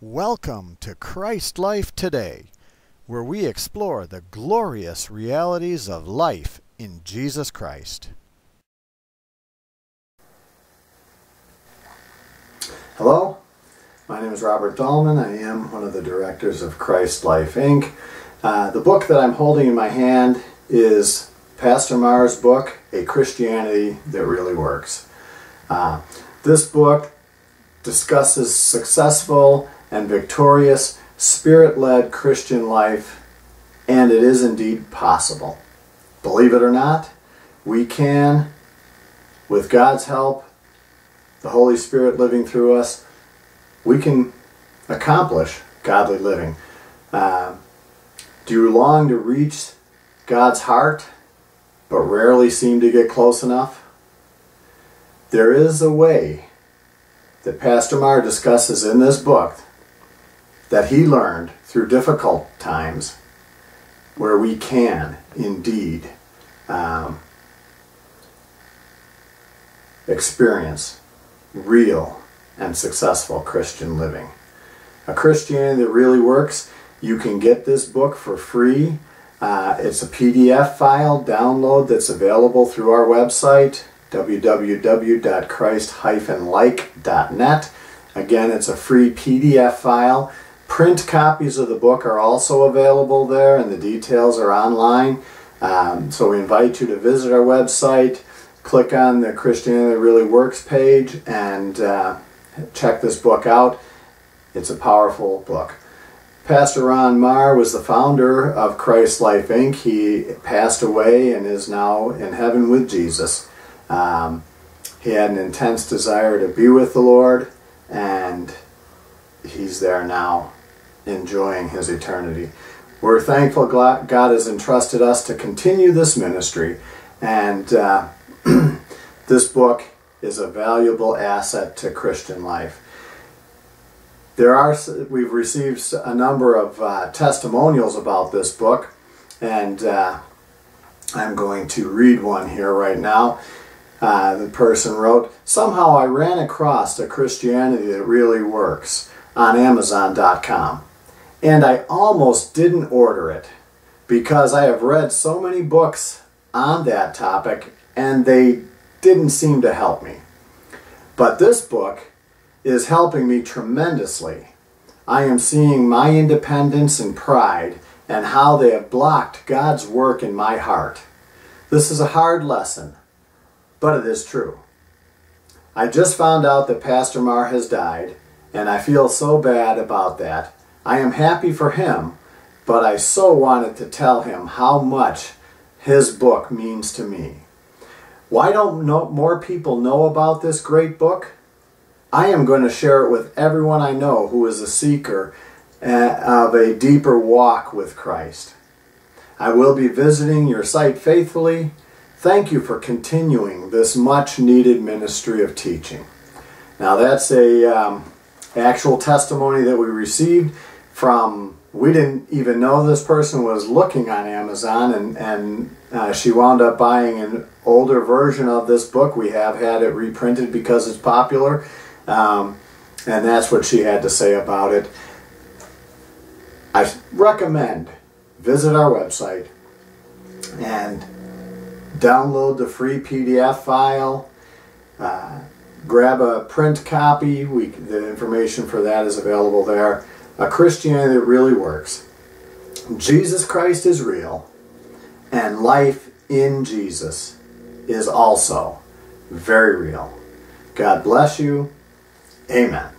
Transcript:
Welcome to Christ Life Today, where we explore the glorious realities of life in Jesus Christ. Hello, my name is Robert Dahlman. I am one of the directors of Christ Life Inc. Uh, the book that I'm holding in my hand is Pastor Marr's book, A Christianity That Really Works. Uh, this book discusses successful and victorious, spirit led Christian life, and it is indeed possible. Believe it or not, we can, with God's help, the Holy Spirit living through us, we can accomplish godly living. Uh, do you long to reach God's heart, but rarely seem to get close enough? There is a way that Pastor Marr discusses in this book that he learned through difficult times where we can indeed um, experience real and successful Christian living. A Christianity that really works, you can get this book for free. Uh, it's a PDF file download that's available through our website, www.christ-like.net. Again, it's a free PDF file. Print copies of the book are also available there, and the details are online. Um, so we invite you to visit our website, click on the Christianity Really Works page, and uh, check this book out. It's a powerful book. Pastor Ron Marr was the founder of Christ Life Inc. He passed away and is now in heaven with Jesus. Um, he had an intense desire to be with the Lord, and he's there now enjoying his eternity. We're thankful God has entrusted us to continue this ministry, and uh, this book is a valuable asset to Christian life. There are we've received a number of uh, testimonials about this book, and uh, I'm going to read one here right now. Uh, the person wrote, Somehow I ran across a Christianity that really works on Amazon.com and I almost didn't order it because I have read so many books on that topic and they didn't seem to help me. But this book is helping me tremendously. I am seeing my independence and pride and how they have blocked God's work in my heart. This is a hard lesson, but it is true. I just found out that Pastor Marr has died, and I feel so bad about that I am happy for him, but I so wanted to tell him how much his book means to me. Why don't more people know about this great book? I am going to share it with everyone I know who is a seeker uh, of a deeper walk with Christ. I will be visiting your site faithfully. Thank you for continuing this much needed ministry of teaching. Now that's a um, actual testimony that we received from we didn't even know this person was looking on Amazon, and and uh, she wound up buying an older version of this book. We have had it reprinted because it's popular, um, and that's what she had to say about it. I recommend visit our website and download the free PDF file. Uh, grab a print copy. We, the information for that is available there a Christianity that really works. Jesus Christ is real, and life in Jesus is also very real. God bless you. Amen.